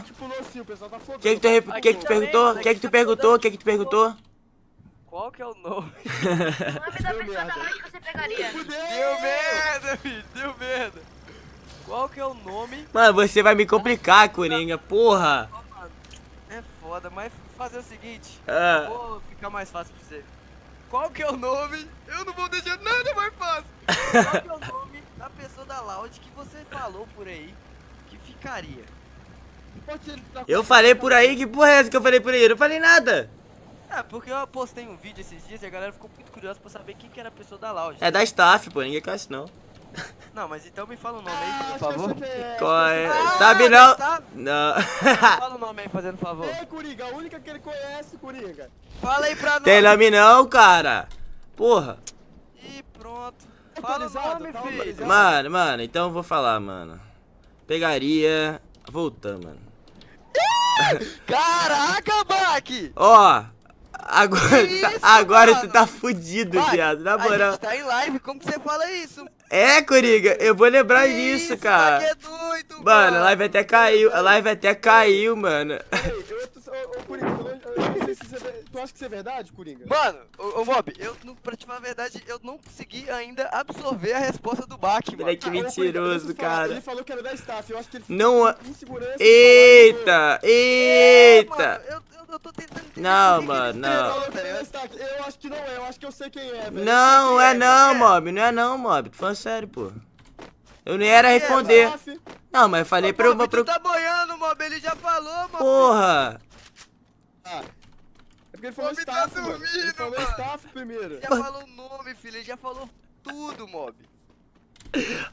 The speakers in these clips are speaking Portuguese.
perguntou? Tipo, assim, o pessoal tá que que tu, re- que que tu perguntou? O que que tu perguntou? O que que tu perguntou? Qual que é o nome? O nome da Deu pessoa da merda. loja que você pegaria. Deu merda, filho, deu merda. Qual que é o nome? Mano, você vai me complicar, Coringa, porra. É foda, mas fazer o seguinte. Ah. Vou ficar mais fácil pra você. Qual que é o nome? Eu não vou deixar nada mais fácil. Qual que é o nome da pessoa da Loud que você falou por aí que ficaria? Eu falei por aí, que porra é essa que eu falei por aí? Eu não falei nada. É, porque eu postei um vídeo esses dias e a galera ficou muito curiosa pra saber quem que era a pessoa da Loud. É da staff, pô, ninguém conhece não. Não, mas então me fala o nome Ah, aí, por favor. Qual é? Ah, Sabe não? tá. Não. Fala o nome aí, fazendo favor. Ei, Coringa, a única que ele conhece, Coringa. Fala aí pra nós. Tem nome não, cara. Porra. E pronto. Fala o nome, filho. Mano, mano, então eu vou falar, mano. Pegaria. Voltando, mano. Caraca, Baki! Ó. Agora, tá- isso, agora mano? tu tá fudido, Baki, viado. Na A moral. gente tá em live, como que você fala isso? É, Coringa, eu vou lembrar Que disso, isso, cara. Baki é doido, Mano, a live até caiu. A live até caiu, mano. Ei, eu, eu eu não sei se isso é, ver- tu acha que isso é verdade, Coringa? Mano, ô, ô Mob, eu, não- pra te falar a verdade, eu não consegui ainda absorver a resposta do Baki, mano. Moleque Ah, Coringa, mentiroso, cara. Ele falou que era da staff, eu acho que ele Não. a- ficou com insegurança. de Eita, É, eita. mano, eu, eu, eu tô tentando entender Não, mano, não. falou que era da staff. Eu acho que não é, eu acho que eu sei quem é, velho. Não, é é, não, é. mob. Não é não, mob. Tô falando sério, pô. Eu nem era responder. Não, mas eu falei pra eu. Mob, Pra... tu tá boiando, Mob, ele já falou, Mob. Porra. É porque ele falou Mob tá staff, mano. Ele dormindo, falou mano. staff primeiro. Ele já falou o nome, filho, ele já falou tudo, Mob.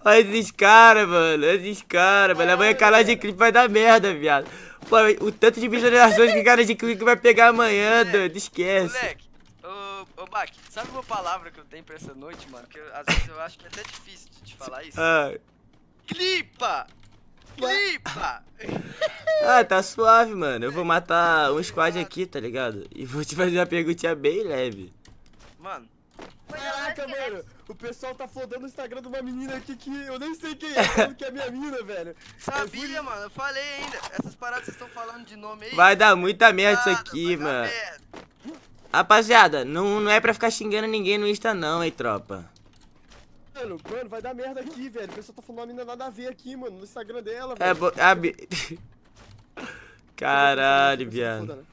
Olha esses caras, mano. Olha esses caras, mano. Amanhã canal de clipe vai dar merda, viado. Pô, o tanto de visualizações que o cara de clipe vai pegar amanhã, doido. Esquece. Moleque, ô, ô Baki, sabe uma palavra que eu tenho pra essa noite, mano? Que eu- às vezes eu acho que é até difícil de te falar isso. Ah, Clipa! Clipa! ah, tá suave, mano. Eu vou matar um squad aqui, tá ligado? E vou te fazer uma perguntinha bem leve. Mano, Caraca, mano, o pessoal tá flodando o Instagram de uma menina aqui que eu nem sei quem é, falando que é minha mina, velho. sabia, mano, eu falei ainda. Essas paradas que vocês estão falando de nome aí. Vai dar muita merda isso nada, aqui, vai dar mano. merda. Rapaziada, não, não é pra ficar xingando ninguém no Insta, não, hein, tropa. Mano, mano, vai dar merda aqui, velho. O pessoal tá falando uma mina nada a ver aqui, mano, no Instagram dela, É, velho. bo... a Caralho, tá viado. né?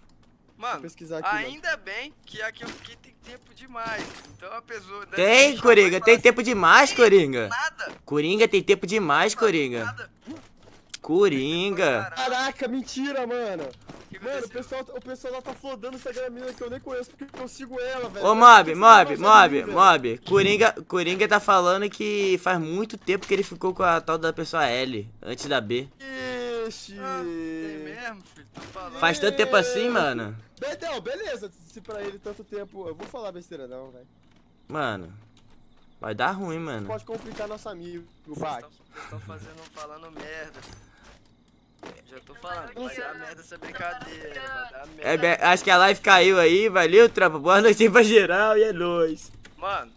Mano, pesquisar aqui, mano. ainda bem que aqui eu fiquei tem tempo demais. Então a pessoa. Tem, Coringa, tem tempo demais, Coringa. Nada, Coringa tem tempo demais, Coringa. nada. Coringa. Caraca, mentira, mano. Mano, o pessoal, o pessoal lá tá flodando o Instagram da mina que eu nem conheço porque eu sigo ela, velho. Ô, Mob, Mob, de Mob? Mob. Coringa, Coringa tá falando que faz muito tempo que ele ficou com a tal da pessoa L, antes da B. Ixi. Ah, tem mesmo, filho? Tô falando. Faz tanto tempo assim, mano? Então, beleza, se pra ele tanto tempo. Eu vou falar besteira não, velho. Mano, vai dar ruim, mano. Pode complicar nosso amigo, o tão- Vocês estão fazendo, falando merda. Já tô falando, vai dar merda essa brincadeira, vai dar merda. É, acho que a live caiu aí, valeu, tropa. Boa noite pra geral e é nóis. Mano,